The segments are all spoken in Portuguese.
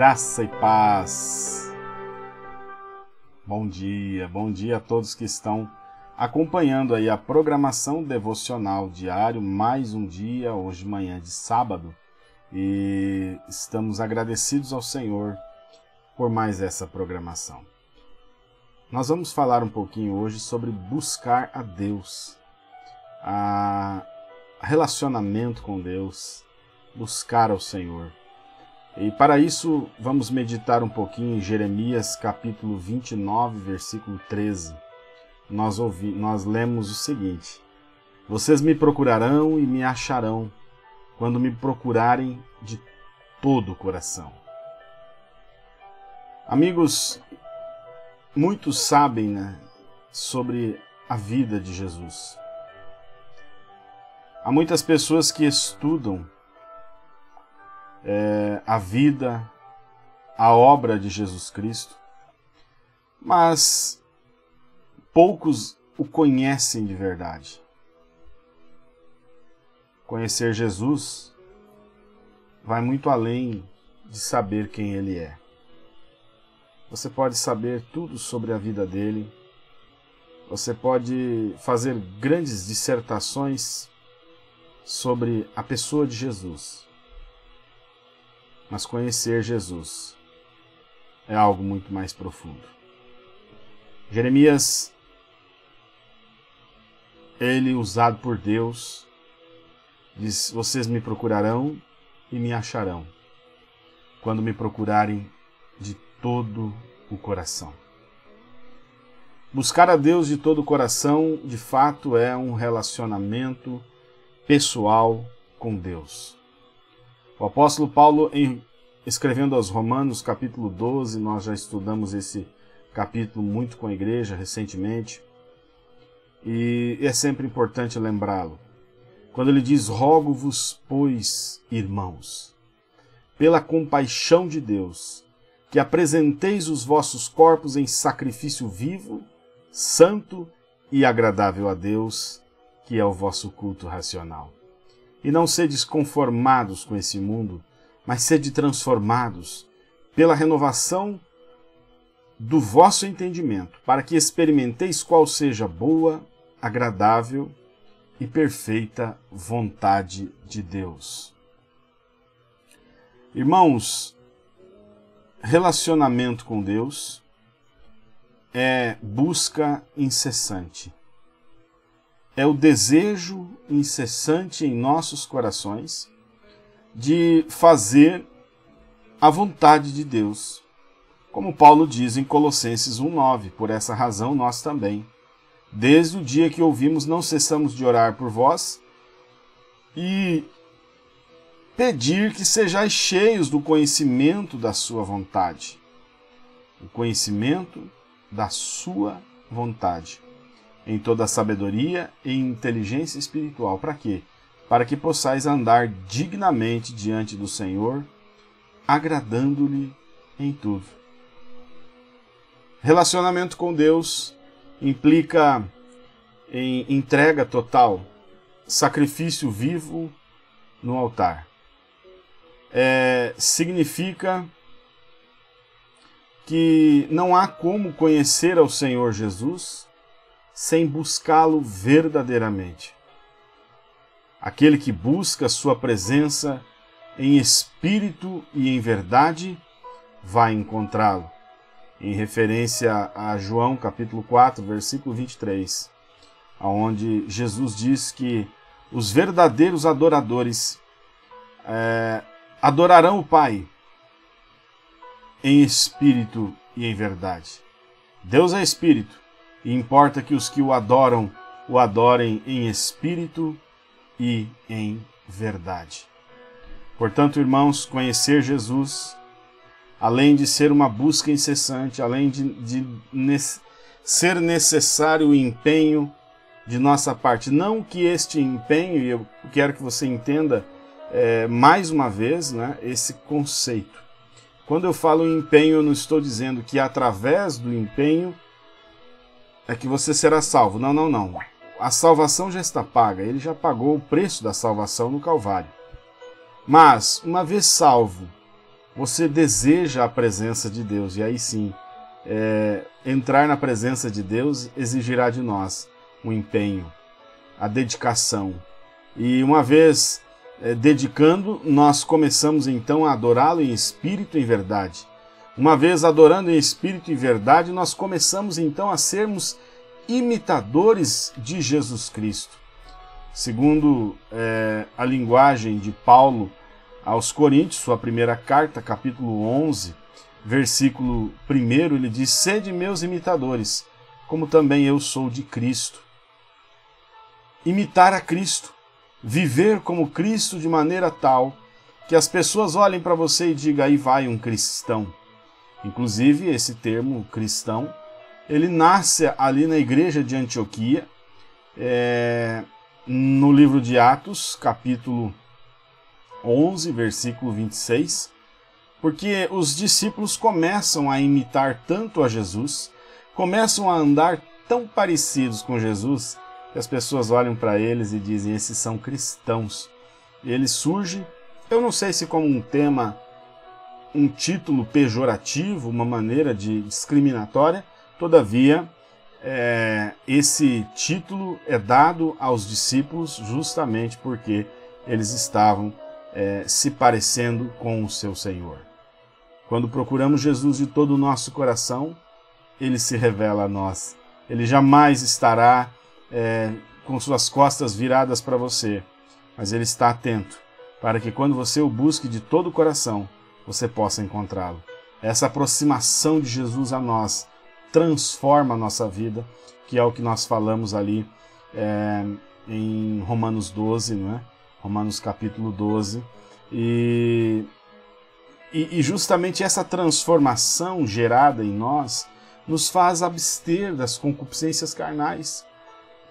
Graça e paz. Bom dia, bom dia a todos que estão acompanhando aí a programação devocional diário, mais um dia, hoje manhã de sábado, e estamos agradecidos ao Senhor por mais essa programação. Nós vamos falar um pouquinho hoje sobre buscar a Deus, a relacionamento com Deus, buscar ao Senhor. E para isso, vamos meditar um pouquinho em Jeremias capítulo 29, versículo 13. Nós, ouvi, nós lemos o seguinte: Vocês me procurarão e me acharão, quando me procurarem de todo o coração. Amigos, muitos sabem né, sobre a vida de Jesus. Há muitas pessoas que estudam é, a vida, a obra de Jesus Cristo, mas poucos o conhecem de verdade. Conhecer Jesus vai muito além de saber quem ele é. Você pode saber tudo sobre a vida dele, você pode fazer grandes dissertações sobre a pessoa de Jesus mas conhecer Jesus é algo muito mais profundo. Jeremias, ele usado por Deus, diz: Vocês me procurarão e me acharão, quando me procurarem de todo o coração. Buscar a Deus de todo o coração, de fato, é um relacionamento pessoal com Deus. O apóstolo Paulo, em, escrevendo aos Romanos, capítulo 12, nós já estudamos esse capítulo muito com a igreja recentemente, e é sempre importante lembrá-lo. Quando ele diz: Rogo-vos, pois, irmãos, pela compaixão de Deus, que apresenteis os vossos corpos em sacrifício vivo, santo e agradável a Deus, que é o vosso culto racional. E não sedes conformados com esse mundo, mas sede transformados pela renovação do vosso entendimento, para que experimenteis qual seja boa, agradável e perfeita vontade de Deus. Irmãos, relacionamento com Deus é busca incessante é o desejo incessante em nossos corações de fazer a vontade de Deus. Como Paulo diz em Colossenses 1:9, por essa razão nós também, desde o dia que ouvimos, não cessamos de orar por vós e pedir que sejais cheios do conhecimento da sua vontade. O conhecimento da sua vontade em toda sabedoria e inteligência espiritual. Para quê? Para que possais andar dignamente diante do Senhor, agradando-lhe em tudo. Relacionamento com Deus implica em entrega total, sacrifício vivo no altar. É, significa que não há como conhecer ao Senhor Jesus sem buscá-lo verdadeiramente. Aquele que busca sua presença em espírito e em verdade vai encontrá-lo. Em referência a João capítulo 4, versículo 23, onde Jesus diz que os verdadeiros adoradores é, adorarão o Pai em espírito e em verdade. Deus é espírito e importa que os que o adoram o adorem em espírito e em verdade. Portanto, irmãos, conhecer Jesus, além de ser uma busca incessante, além de, de ne ser necessário o empenho de nossa parte, não que este empenho, e eu quero que você entenda é, mais uma vez né, esse conceito. Quando eu falo empenho, eu não estou dizendo que através do empenho é que você será salvo. Não, não, não. A salvação já está paga. Ele já pagou o preço da salvação no Calvário. Mas, uma vez salvo, você deseja a presença de Deus. E aí sim, é, entrar na presença de Deus exigirá de nós um empenho, a dedicação. E uma vez é, dedicando, nós começamos então a adorá-lo em espírito e em verdade. Uma vez adorando em espírito e verdade, nós começamos então a sermos imitadores de Jesus Cristo. Segundo é, a linguagem de Paulo aos Coríntios, sua primeira carta, capítulo 11, versículo 1, ele diz: Sede meus imitadores, como também eu sou de Cristo. Imitar a Cristo, viver como Cristo de maneira tal que as pessoas olhem para você e digam: aí vai um cristão. Inclusive, esse termo cristão, ele nasce ali na igreja de Antioquia, é, no livro de Atos, capítulo 11, versículo 26, porque os discípulos começam a imitar tanto a Jesus, começam a andar tão parecidos com Jesus, que as pessoas olham para eles e dizem: esses são cristãos. Ele surge, eu não sei se como um tema, um título pejorativo, uma maneira de discriminatória, todavia, é, esse título é dado aos discípulos justamente porque eles estavam é, se parecendo com o seu Senhor. Quando procuramos Jesus de todo o nosso coração, ele se revela a nós. Ele jamais estará é, com suas costas viradas para você, mas ele está atento para que quando você o busque de todo o coração, você possa encontrá-lo. Essa aproximação de Jesus a nós transforma a nossa vida, que é o que nós falamos ali é, em Romanos 12, não é? Romanos capítulo 12. E, e, e justamente essa transformação gerada em nós nos faz abster das concupiscências carnais.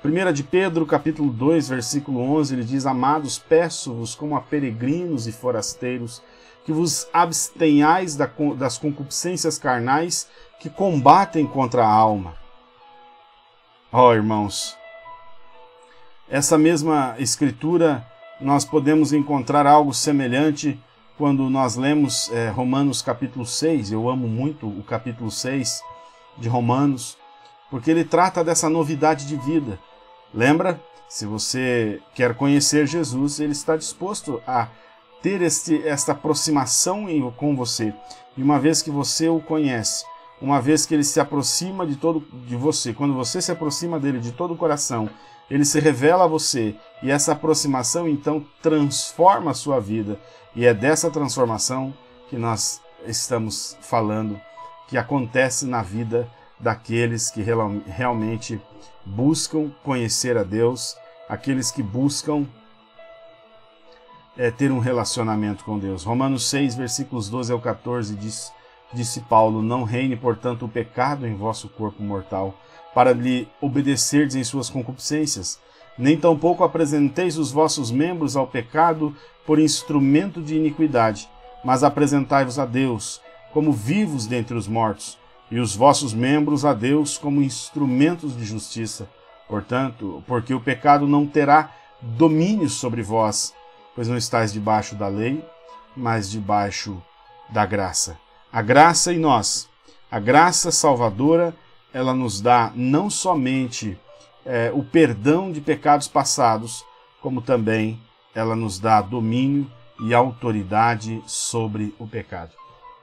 1 de Pedro, capítulo 2, versículo 11, ele diz: Amados, peço-vos como a peregrinos e forasteiros, que vos abstenhais das concupiscências carnais que combatem contra a alma. Ó oh, irmãos, essa mesma escritura nós podemos encontrar algo semelhante quando nós lemos é, Romanos capítulo 6. Eu amo muito o capítulo 6 de Romanos, porque ele trata dessa novidade de vida. Lembra? Se você quer conhecer Jesus, ele está disposto a ter este, esta aproximação com você. E uma vez que você o conhece, uma vez que ele se aproxima de todo de você, quando você se aproxima dele de todo o coração, ele se revela a você e essa aproximação então transforma a sua vida. E é dessa transformação que nós estamos falando, que acontece na vida daqueles que realmente buscam conhecer a Deus, aqueles que buscam é, ter um relacionamento com Deus. Romanos 6, versículos 12 ao 14 diz: Disse Paulo: Não reine, portanto, o pecado em vosso corpo mortal, para lhe obedecerdes em suas concupiscências. Nem tampouco apresenteis os vossos membros ao pecado por instrumento de iniquidade, mas apresentai-vos a Deus como vivos dentre os mortos, e os vossos membros a Deus como instrumentos de justiça. Portanto, porque o pecado não terá domínio sobre vós, pois não estáis debaixo da lei, mas debaixo da graça. A graça em nós, a graça salvadora ela nos dá não somente é, o perdão de pecados passados, como também ela nos dá domínio e autoridade sobre o pecado.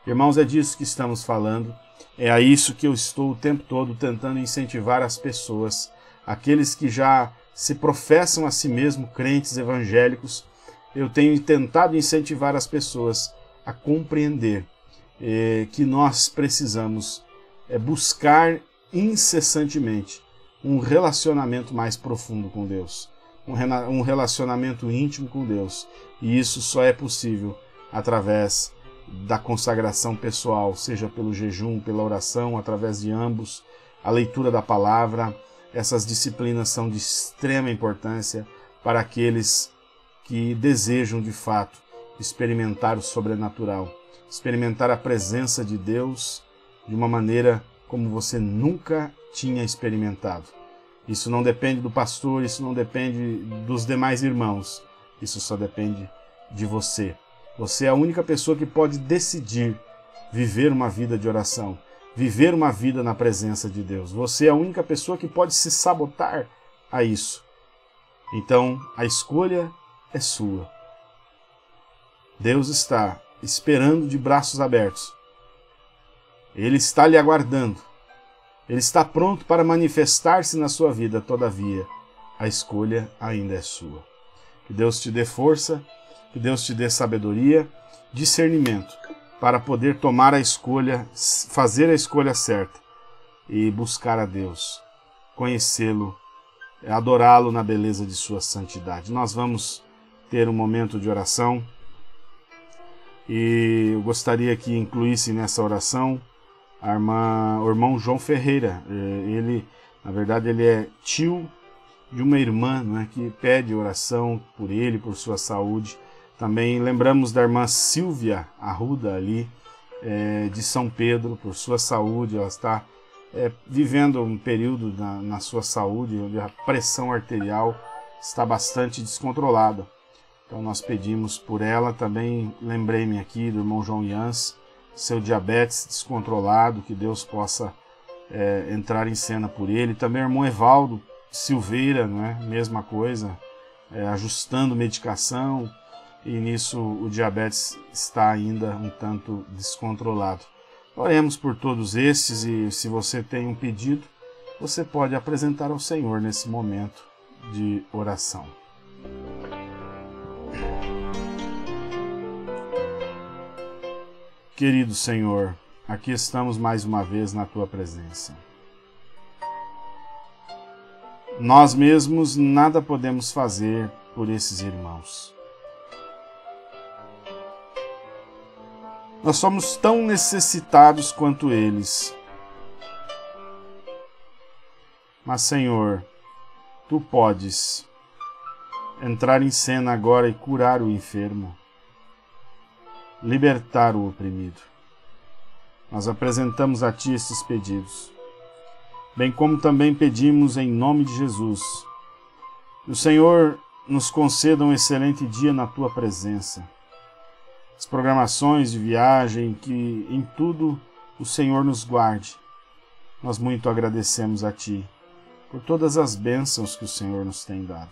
Irmãos, é disso que estamos falando. É a isso que eu estou o tempo todo tentando incentivar as pessoas, aqueles que já se professam a si mesmo crentes evangélicos. Eu tenho tentado incentivar as pessoas a compreender eh, que nós precisamos é, buscar incessantemente um relacionamento mais profundo com Deus, um relacionamento íntimo com Deus. E isso só é possível através da consagração pessoal, seja pelo jejum, pela oração, através de ambos, a leitura da palavra. Essas disciplinas são de extrema importância para aqueles que desejam de fato experimentar o sobrenatural, experimentar a presença de Deus de uma maneira como você nunca tinha experimentado. Isso não depende do pastor, isso não depende dos demais irmãos, isso só depende de você. Você é a única pessoa que pode decidir viver uma vida de oração, viver uma vida na presença de Deus. Você é a única pessoa que pode se sabotar a isso. Então, a escolha é sua. Deus está esperando de braços abertos. Ele está lhe aguardando. Ele está pronto para manifestar-se na sua vida, todavia, a escolha ainda é sua. Que Deus te dê força, que Deus te dê sabedoria, discernimento para poder tomar a escolha, fazer a escolha certa e buscar a Deus, conhecê-lo, adorá-lo na beleza de sua santidade. Nós vamos ter um momento de oração e eu gostaria que incluísse nessa oração a irmã, o irmão João Ferreira. É, ele, na verdade, ele é tio de uma irmã né, que pede oração por ele, por sua saúde. Também lembramos da irmã Silvia Arruda ali, é, de São Pedro, por sua saúde. Ela está é, vivendo um período na, na sua saúde onde a pressão arterial está bastante descontrolada. Então nós pedimos por ela. Também lembrei-me aqui do irmão João Yans, seu diabetes descontrolado, que Deus possa é, entrar em cena por ele. Também o irmão Evaldo Silveira, não é? mesma coisa, é, ajustando medicação e nisso o diabetes está ainda um tanto descontrolado. Oremos por todos estes e se você tem um pedido, você pode apresentar ao Senhor nesse momento de oração. Querido Senhor, aqui estamos mais uma vez na tua presença. Nós mesmos nada podemos fazer por esses irmãos. Nós somos tão necessitados quanto eles. Mas, Senhor, tu podes entrar em cena agora e curar o enfermo, libertar o oprimido. Nós apresentamos a Ti esses pedidos, bem como também pedimos em nome de Jesus. O Senhor nos conceda um excelente dia na Tua presença as programações de viagem, que em tudo o Senhor nos guarde. Nós muito agradecemos a Ti por todas as bênçãos que o Senhor nos tem dado.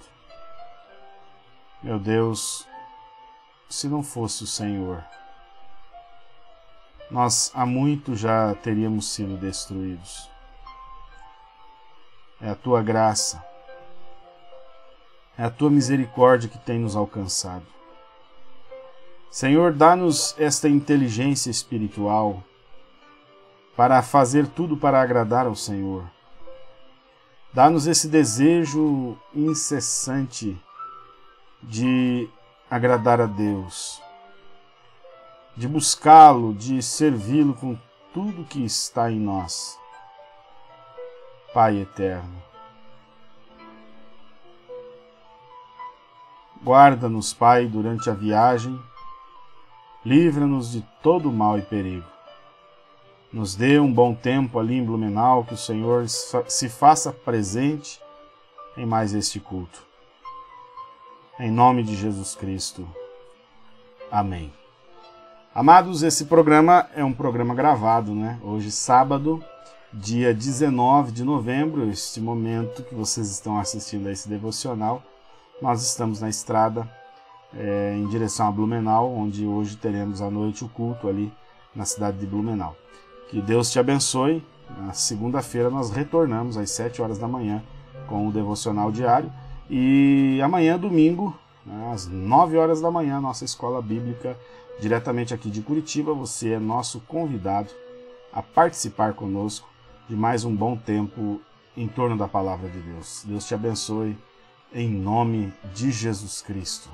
Meu Deus, se não fosse o Senhor, nós há muito já teríamos sido destruídos. É a tua graça, é a tua misericórdia que tem nos alcançado. Senhor, dá-nos esta inteligência espiritual para fazer tudo para agradar ao Senhor. Dá-nos esse desejo incessante de agradar a Deus, de buscá-lo, de servi-lo com tudo que está em nós. Pai eterno, guarda-nos, Pai, durante a viagem livra-nos de todo mal e perigo. Nos dê um bom tempo ali em Blumenau, que o Senhor se faça presente em mais este culto. Em nome de Jesus Cristo. Amém. Amados, esse programa é um programa gravado, né? Hoje, sábado, dia 19 de novembro, este momento que vocês estão assistindo a esse devocional, nós estamos na estrada é, em direção a Blumenau, onde hoje teremos à noite o culto ali na cidade de Blumenau. Que Deus te abençoe. Na segunda-feira nós retornamos às 7 horas da manhã com o devocional diário. E amanhã, domingo, né, às 9 horas da manhã, nossa escola bíblica, diretamente aqui de Curitiba, você é nosso convidado a participar conosco de mais um bom tempo em torno da palavra de Deus. Deus te abençoe em nome de Jesus Cristo.